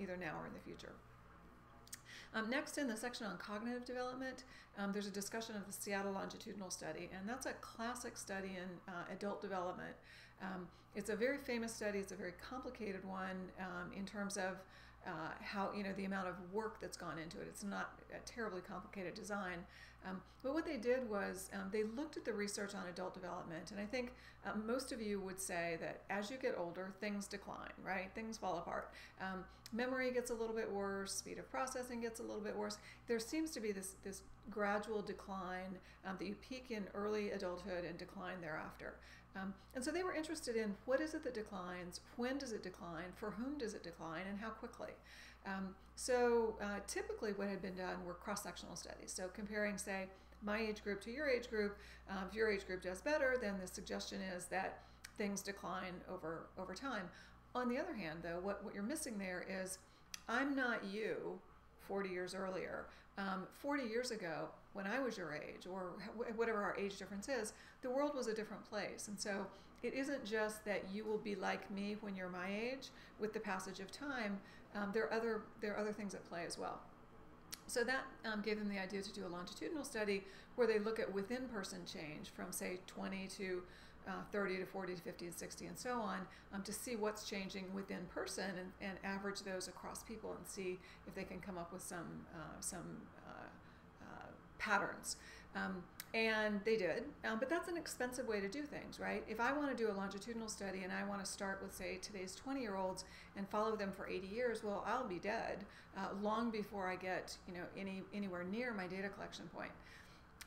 either now or in the future. Um, next, in the section on cognitive development, um, there's a discussion of the Seattle Longitudinal Study, and that's a classic study in uh, adult development. Um, it's a very famous study, it's a very complicated one um, in terms of uh, how, you know, the amount of work that's gone into it. It's not a terribly complicated design. Um, but what they did was um, they looked at the research on adult development, and I think uh, most of you would say that as you get older, things decline, right? Things fall apart. Um, memory gets a little bit worse, speed of processing gets a little bit worse. There seems to be this, this gradual decline um, that you peak in early adulthood and decline thereafter. Um, and so they were interested in what is it that declines, when does it decline, for whom does it decline, and how quickly. Um, so uh, typically what had been done were cross-sectional studies. So comparing, say, my age group to your age group, um, if your age group does better, then the suggestion is that things decline over, over time. On the other hand, though, what, what you're missing there is I'm not you 40 years earlier. Um, 40 years ago, when I was your age, or whatever our age difference is, the world was a different place. And so it isn't just that you will be like me when you're my age with the passage of time. Um, there, are other, there are other things at play as well. So that um, gave them the idea to do a longitudinal study where they look at within person change from, say, 20 to uh, 30 to 40 to 50 and 60 and so on um, to see what's changing within person and, and, average those across people and see if they can come up with some, uh, some uh, uh patterns. Um, and they did, um, but that's an expensive way to do things, right? If I want to do a longitudinal study and I want to start with, say, today's 20 year olds and follow them for 80 years, well, I'll be dead uh, long before I get, you know, any anywhere near my data collection point.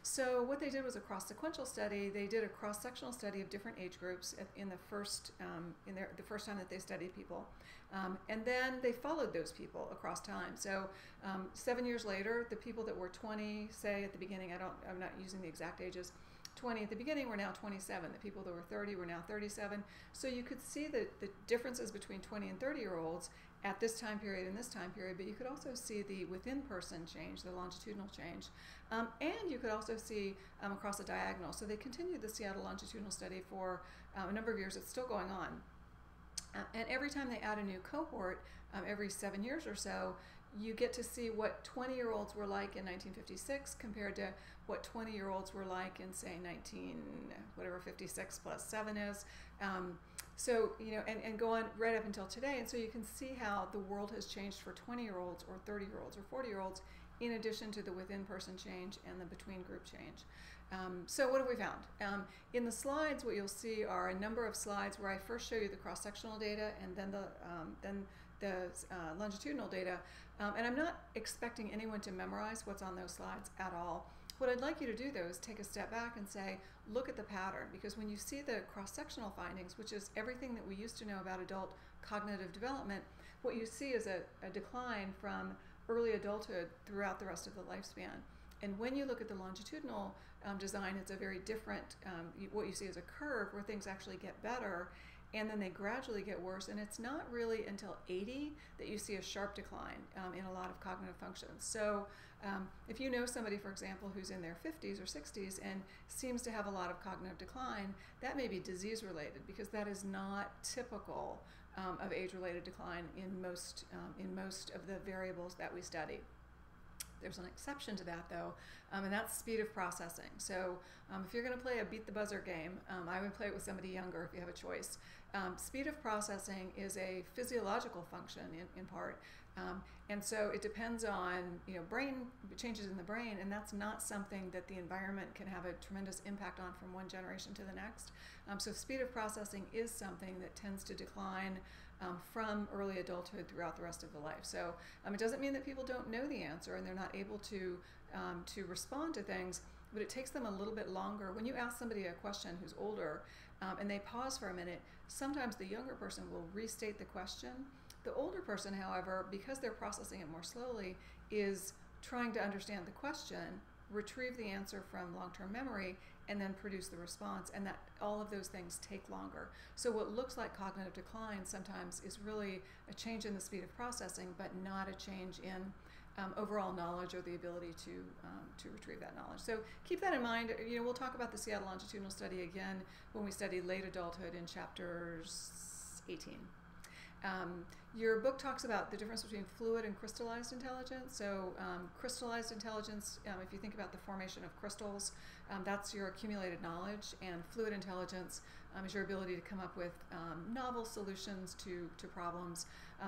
So what they did was a cross-sequential study. They did a cross-sectional study of different age groups in the first um, in their, the first time that they studied people, um, and then they followed those people across time. So um, seven years later, the people that were 20, say at the beginning, I don't, I'm not using the exact ages. 20 at the beginning were now 27. The people that were 30 were now 37. So you could see the, the differences between 20 and 30 year olds at this time period and this time period, but you could also see the within person change, the longitudinal change. Um, and you could also see um, across a diagonal. So they continued the Seattle longitudinal study for um, a number of years. It's still going on. Uh, and every time they add a new cohort, um, every seven years or so, you get to see what 20 year olds were like in 1956 compared to what 20 year olds were like in, say, 19, whatever 56 plus 7 is. So, you know, and, and go on right up until today. And so you can see how the world has changed for 20 year olds or 30 year olds or 40 year olds in addition to the within person change and the between group change. Um, so what have we found? Um, in the slides, what you'll see are a number of slides where I first show you the cross-sectional data and then the, um, then the uh, longitudinal data. Um, and I'm not expecting anyone to memorize what's on those slides at all. What I'd like you to do though is take a step back and say, look at the pattern, because when you see the cross-sectional findings, which is everything that we used to know about adult cognitive development, what you see is a, a decline from early adulthood throughout the rest of the lifespan. And when you look at the longitudinal um, design, it's a very different, um, you, what you see is a curve where things actually get better and then they gradually get worse. And it's not really until 80 that you see a sharp decline um, in a lot of cognitive functions. So um, if you know somebody, for example, who's in their 50s or 60s and seems to have a lot of cognitive decline, that may be disease related because that is not typical um, of age-related decline in most, um, in most of the variables that we study. There's an exception to that though, um, and that's speed of processing. So um, if you're going to play a beat the buzzer game, um, I would play it with somebody younger if you have a choice. Um, speed of processing is a physiological function in, in part, um, and so it depends on you know brain changes in the brain, and that's not something that the environment can have a tremendous impact on from one generation to the next. Um, so speed of processing is something that tends to decline um, from early adulthood throughout the rest of the life. So um, it doesn't mean that people don't know the answer and they're not able to um, to respond to things, but it takes them a little bit longer. When you ask somebody a question who's older um, and they pause for a minute, sometimes the younger person will restate the question. The older person, however, because they're processing it more slowly, is trying to understand the question, retrieve the answer from long-term memory, and then produce the response and that all of those things take longer. So what looks like cognitive decline sometimes is really a change in the speed of processing but not a change in um, overall knowledge or the ability to um, to retrieve that knowledge. So keep that in mind. You know we'll talk about the seattle longitudinal study again when we study late adulthood in chapters 18 Um, your book talks about the difference between fluid and crystallized intelligence. So, um, crystallized intelligence, um, if you think about the formation of crystals, um, that's your accumulated knowledge, and fluid intelligence um, is your ability to come up with um, novel solutions to, to problems.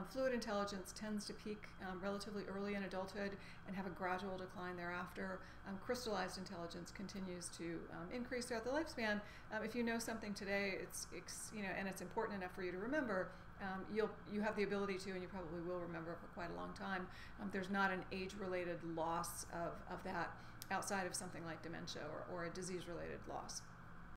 Fluid intelligence tends to peak relatively early in adulthood and have a gradual decline thereafter. crystallized intelligence continues to increase throughout the lifespan. if you know something today, it's, it's you know, and it's important enough for you to remember, um, you'll you have the ability to, and you probably will remember for quite a long time. Um, there's not an age-related loss of, of that outside of something like dementia or, or a disease-related loss.